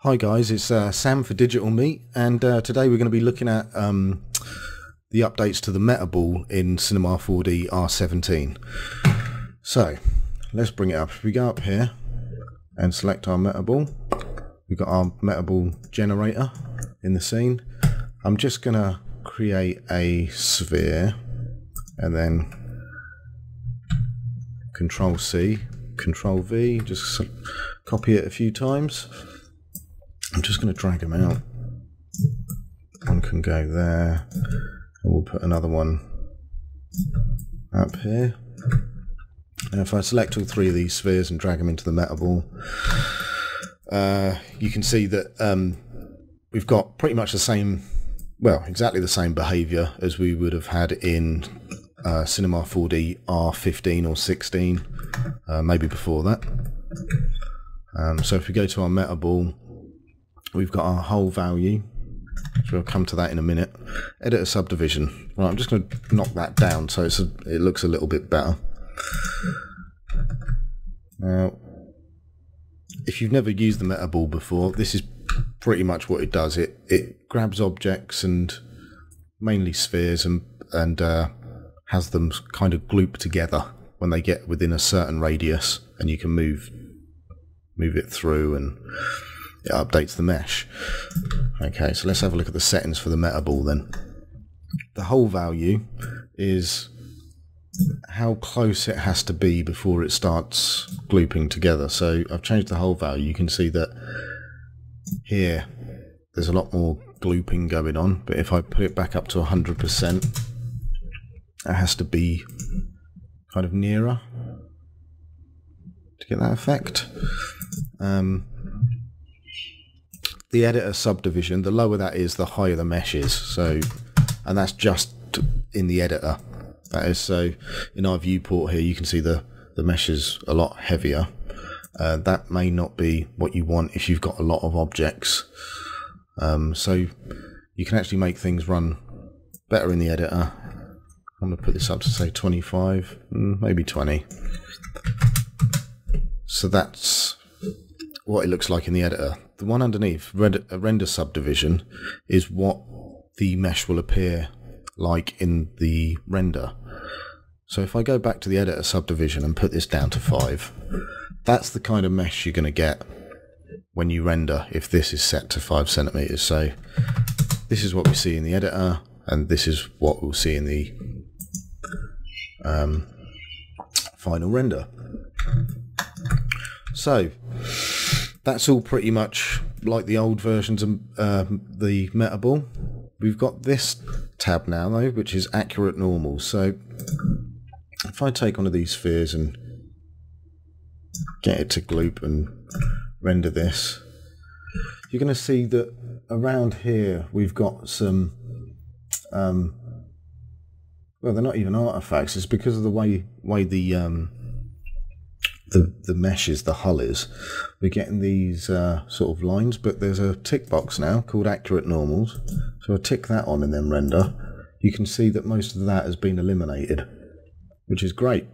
Hi guys, it's uh, Sam for Digital Meat, and uh, today we're going to be looking at um, the updates to the Metaball in Cinema 4D R17. So, let's bring it up. If we go up here and select our Metaball, we've got our Metaball generator in the scene. I'm just going to create a sphere and then Control C, Control V, just copy it a few times. I'm just going to drag them out. One can go there, and we'll put another one up here. And if I select all three of these spheres and drag them into the Metaball, uh, you can see that um, we've got pretty much the same, well, exactly the same behavior as we would have had in uh, Cinema 4D R15 or 16, uh, maybe before that. Um, so if we go to our Metaball, we've got our hull value. We'll come to that in a minute. Editor subdivision. Right, I'm just going to knock that down so it's a, it looks a little bit better. Now, if you've never used the Metaball before, this is pretty much what it does. It it grabs objects and mainly spheres and and uh, has them kind of gloop together when they get within a certain radius, and you can move move it through and it updates the mesh. Okay, so let's have a look at the settings for the Metaball then. The hull value is how close it has to be before it starts glooping together. So I've changed the hull value. You can see that here there's a lot more glooping going on, but if I put it back up to 100%, it has to be kind of nearer to get that effect. Um, the editor subdivision, the lower that is, the higher the mesh is. So, and that's just in the editor. That is so. In our viewport here, you can see the the mesh is a lot heavier. Uh, that may not be what you want if you've got a lot of objects. Um, so you can actually make things run better in the editor. I'm going to put this up to say 25, mm, maybe 20. So that's what it looks like in the editor. The one underneath, render subdivision, is what the mesh will appear like in the render. So if I go back to the editor subdivision and put this down to 5, that's the kind of mesh you're going to get when you render if this is set to 5 centimeters. So this is what we see in the editor and this is what we'll see in the um, final render. So that's all pretty much like the old versions of um, the Metaball. We've got this tab now though, which is accurate normal. So if I take one of these spheres and get it to gloop and render this, you're going to see that around here we've got some, um, well, they're not even artifacts. It's because of the way way the um, the the mesh is, the hull is. We're getting these uh, sort of lines, but there's a tick box now called accurate normals. So I tick that on and then render. You can see that most of that has been eliminated, which is great.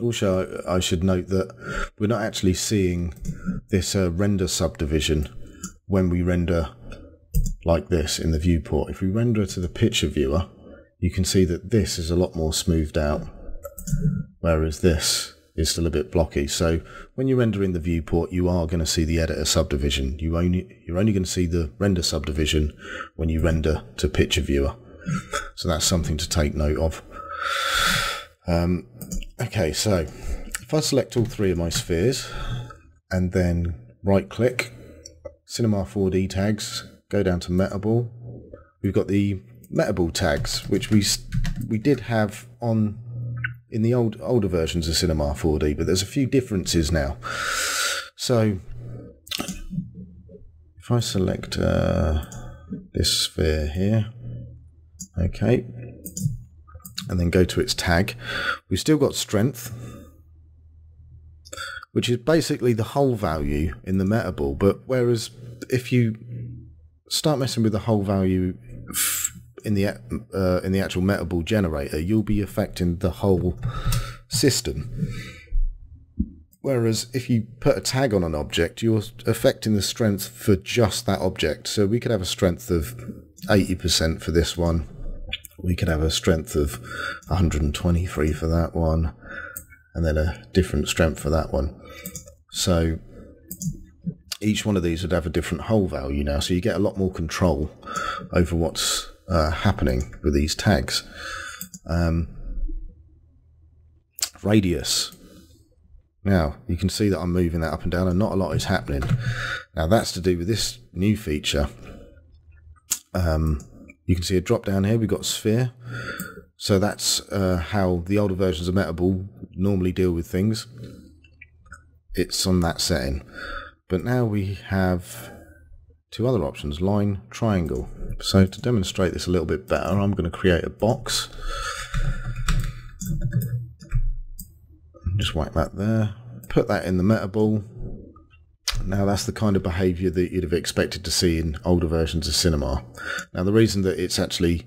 Also, I should note that we're not actually seeing this uh, render subdivision when we render like this in the viewport. If we render to the picture viewer, you can see that this is a lot more smoothed out, whereas this is still a bit blocky. So when you render in the viewport, you are going to see the editor subdivision. You only you're only going to see the render subdivision when you render to picture viewer. So that's something to take note of. Um, okay, so if I select all three of my spheres and then right click, Cinema 4D tags, go down to Metaball. We've got the Metaball tags, which we we did have on in the old older versions of Cinema 4D, but there's a few differences now. So if I select uh, this sphere here, okay, and then go to its tag. We've still got strength, which is basically the hull value in the Metaball. But whereas if you start messing with the hull value in the uh, in the actual Metaball generator, you'll be affecting the whole system. Whereas if you put a tag on an object, you're affecting the strength for just that object. So we could have a strength of 80% for this one. We could have a strength of 123 for that one, and then a different strength for that one. So each one of these would have a different hull value now, so you get a lot more control over what's uh, happening with these tags. Um, radius. Now, you can see that I'm moving that up and down and not a lot is happening. Now, that's to do with this new feature. Um, you can see a drop down here. We've got sphere. So that's uh, how the older versions of Metaball normally deal with things. It's on that setting. But now we have two other options, line, triangle. So to demonstrate this a little bit better, I'm going to create a box. Just whack that there. Put that in the Metaball. Now that's the kind of behaviour that you'd have expected to see in older versions of Cinema. Now the reason that it's actually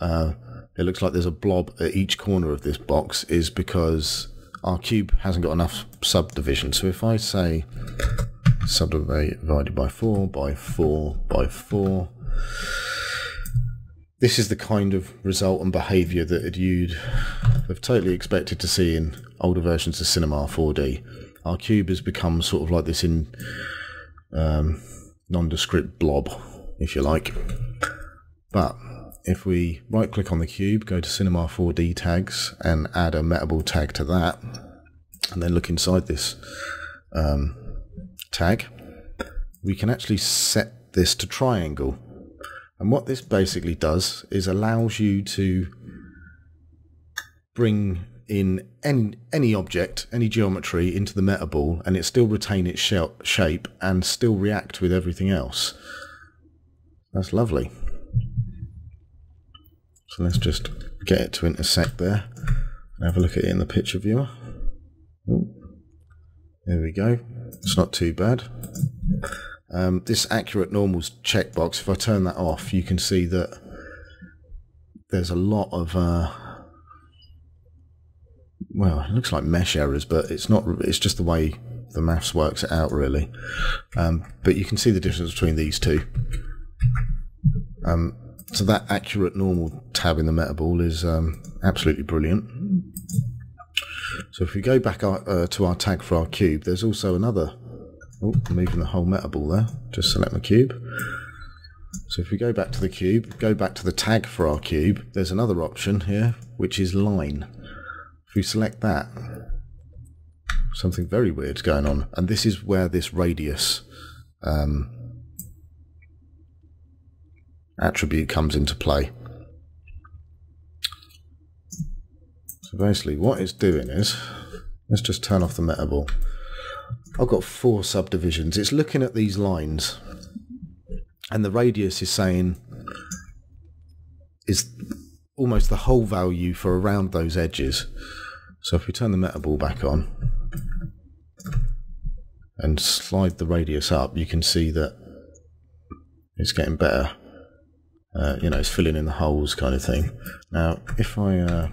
uh, it looks like there's a blob at each corner of this box is because our cube hasn't got enough subdivision. So if I say subdivided by 4 by 4 by 4, this is the kind of result and behaviour that you'd have totally expected to see in older versions of Cinema 4D. Our cube has become sort of like this in um, nondescript blob, if you like. But if we right click on the cube, go to Cinema 4D tags and add a Metaball tag to that, and then look inside this um, tag, we can actually set this to triangle. And what this basically does is allows you to bring in any, any object, any geometry into the Metaball and it still retain its shape and still react with everything else. That's lovely. So let's just get it to intersect there and have a look at it in the picture viewer. There we go. It's not too bad. Um, this accurate normals checkbox, if I turn that off, you can see that there's a lot of, uh, well, it looks like mesh errors, but it's not, it's just the way the maths works it out, really. Um, but you can see the difference between these two. Um, so that accurate normal tab in the Metaball is um, absolutely brilliant. So if we go back our, uh, to our tag for our cube, there's also another. Oh, I'm moving the whole Metaball there. Just select my cube. So if we go back to the cube, go back to the tag for our cube, there's another option here, which is line. If we select that, something very weird's going on. And this is where this radius um, attribute comes into play. Basically what it's doing is, let's just turn off the Metaball. I've got four subdivisions. It's looking at these lines and the radius is saying is almost the hull value for around those edges. So if we turn the Metaball back on and slide the radius up, you can see that it's getting better uh, you know, it's filling in the holes kind of thing. Now, if I, uh,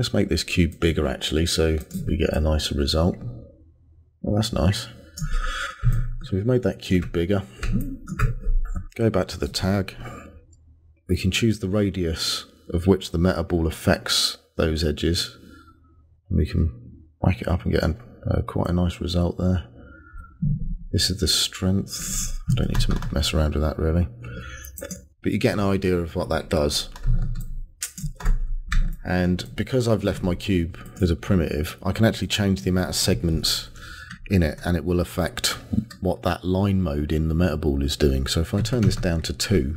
let's make this cube bigger actually, so we get a nicer result. Well, that's nice. So we've made that cube bigger. Go back to the tag. We can choose the radius of which the Metaball affects those edges. We can whack it up and get a, uh, quite a nice result there. This is the strength. I don't need to mess around with that really but you get an idea of what that does. And because I've left my cube as a primitive, I can actually change the amount of segments in it and it will affect what that line mode in the Metaball is doing. So if I turn this down to 2,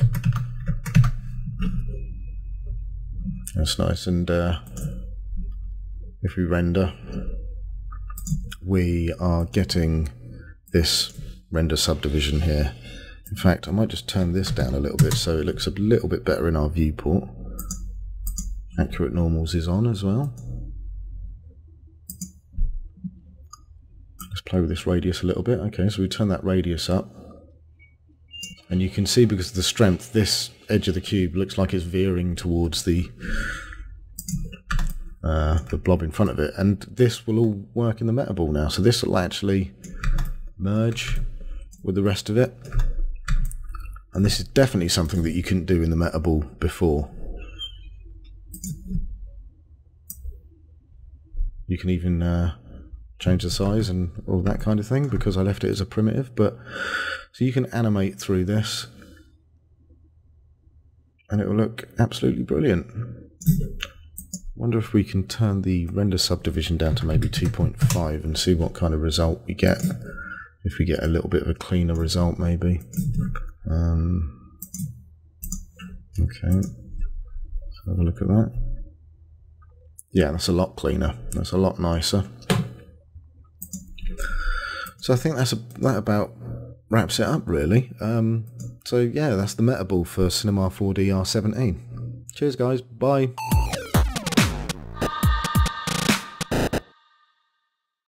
that's nice. And uh, if we render, we are getting this render subdivision here in fact, I might just turn this down a little bit so it looks a little bit better in our viewport. Accurate normals is on as well. Let's play with this radius a little bit. Okay, so we turn that radius up. And you can see because of the strength, this edge of the cube looks like it's veering towards the uh, the blob in front of it. And this will all work in the Metaball now. So this will actually merge with the rest of it. And this is definitely something that you couldn't do in the Metaball before. You can even uh, change the size and all that kind of thing because I left it as a primitive. But so you can animate through this and it will look absolutely brilliant. Wonder if we can turn the render subdivision down to maybe 2.5 and see what kind of result we get. If we get a little bit of a cleaner result, maybe. Um, okay, have a look at that. Yeah, that's a lot cleaner. That's a lot nicer. So I think that's a, that about wraps it up, really. Um, so yeah, that's the Metaball for Cinema 4D R17. Cheers, guys. Bye.